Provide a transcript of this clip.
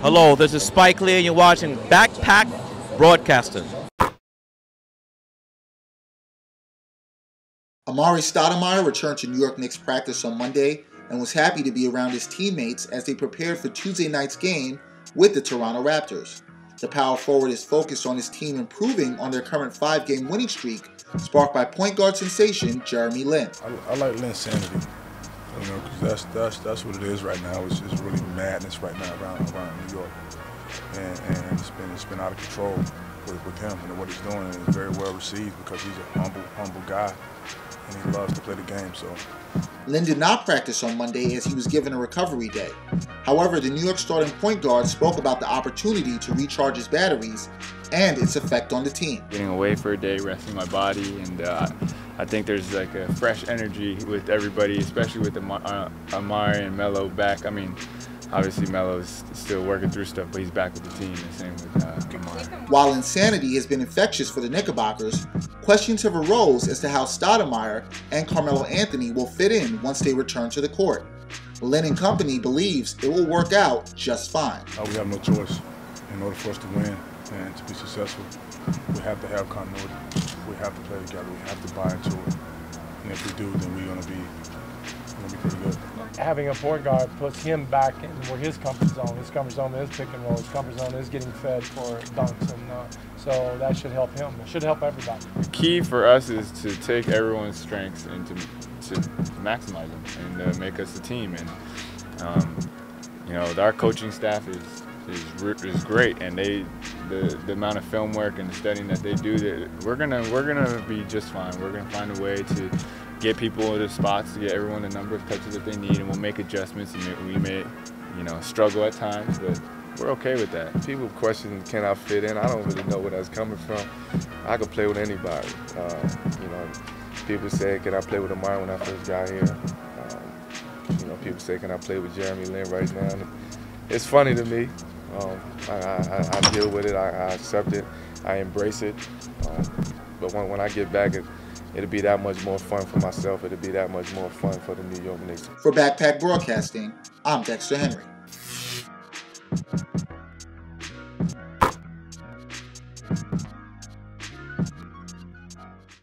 Hello, this is Spike Lee, and you're watching Backpack Broadcasting. Amar'e Stoudemire returned to New York Knicks practice on Monday and was happy to be around his teammates as they prepared for Tuesday night's game with the Toronto Raptors. The power forward is focused on his team improving on their current five game winning streak, sparked by point guard sensation Jeremy Lin. I, I like Linsanity. You know, because that's, that's, that's what it is right now. It's, just really madness right now around, around New York. And, and it's, been, it's been out of control with, with him and what he's doing. And it's very well received because he's a humble, humble guy and he loves to play the game. So Lin did not practice on Monday as he was given a recovery day. However, the New York starting point guard spoke about the opportunity to recharge his batteries and its effect on the team. Getting away for a day, resting my body, and uh, I think there's like a fresh energy with everybody, especially with Amar, uh, Amar'e and Melo back. I mean, obviously Melo's still working through stuff, but he's back with the team. The same with uh, Amar'e. While Linsanity has been infectious for the Knickerbockers, questions have arose as to how Stoudemire and Carmelo Anthony will fit in once they return to the court. Lin and company believes it will work out just fine. we have no choice. In order for us to win and to be successful, we have to have continuity. We have to play together. We have to buy into it. And if we do, then we're going to be, gonna be pretty good. having a point guard puts him back in where his comfort zone. His comfort zone is pick and roll. His comfort zone is getting fed for dunks, and uh, so that should help him. It should help everybody. The key for us is to take everyone's strengths and to, to, to maximize them and uh, make us a team. And um, you know, our coaching staff is is, is great, and they the, the amount of film work and the studying that they do, that we're gonna we're gonna be just fine. We're gonna find a way to get people the spots, to get everyone the number of touches that they need, and we'll make adjustments. And we may, you know, struggle at times, but we're okay with that. People question, can I fit in? I don't really know where that's coming from. I could play with anybody. Uh, you know, people say, can I play with Amar'e when I first got here? Um, you know, people say, can I play with Jeremy Lin right now? And it's funny to me. Um, I, I, I, deal with it. I, I, accept it. I embrace it. Um, but when, when I get back, it, it'll be that much more fun for myself. It'll be that much more fun for the New York Knicks. For Backpack Broadcasting, I'm Dexter Henry.